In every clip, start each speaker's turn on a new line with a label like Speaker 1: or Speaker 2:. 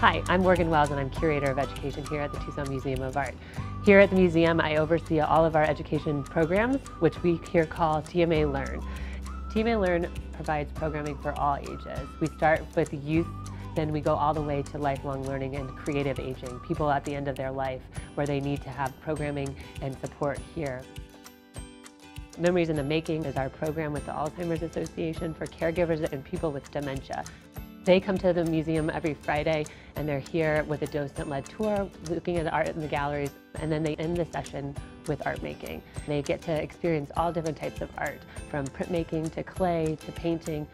Speaker 1: Hi, I'm Morgan Wells and I'm Curator of Education here at the Tucson Museum of Art. Here at the museum, I oversee all of our education programs, which we here call TMA Learn. TMA Learn provides programming for all ages. We start with youth, then we go all the way to lifelong learning and creative aging, people at the end of their life where they need to have programming and support here. Memories in the Making is our program with the Alzheimer's Association for caregivers and people with dementia. They come to the museum every Friday and they're here with a docent-led tour, looking at the art in the galleries, and then they end the session with art making. They get to experience all different types of art, from printmaking to clay to painting.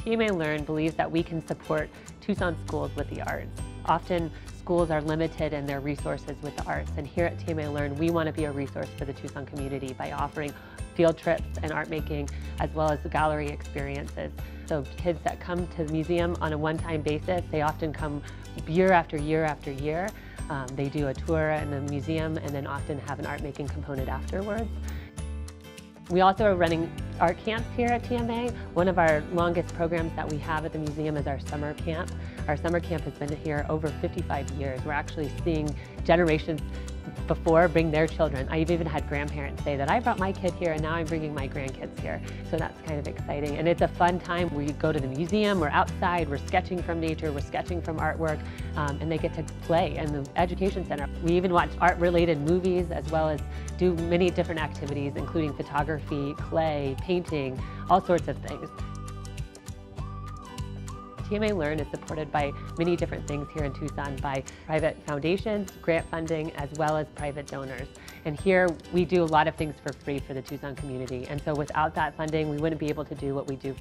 Speaker 1: TMA Learn believes that we can support Tucson schools with the arts. Often schools are limited in their resources with the arts, and here at TMA Learn, we want to be a resource for the Tucson community by offering field trips and art making, as well as gallery experiences. So kids that come to the museum on a one-time basis, they often come year after year after year. Um, they do a tour in the museum and then often have an art making component afterwards. We also are running art camps here at TMA. One of our longest programs that we have at the museum is our summer camp. Our summer camp has been here over 55 years. We're actually seeing generations before bring their children. I've even had grandparents say that I brought my kid here and now I'm bringing my grandkids here. So that's kind of exciting. And it's a fun time you go to the museum, we're outside, we're sketching from nature, we're sketching from artwork, um, and they get to play in the education center. We even watch art-related movies as well as do many different activities, including photography, clay, painting, all sorts of things. TMA Learn is supported by many different things here in Tucson by private foundations, grant funding, as well as private donors. And here we do a lot of things for free for the Tucson community. And so without that funding, we wouldn't be able to do what we do.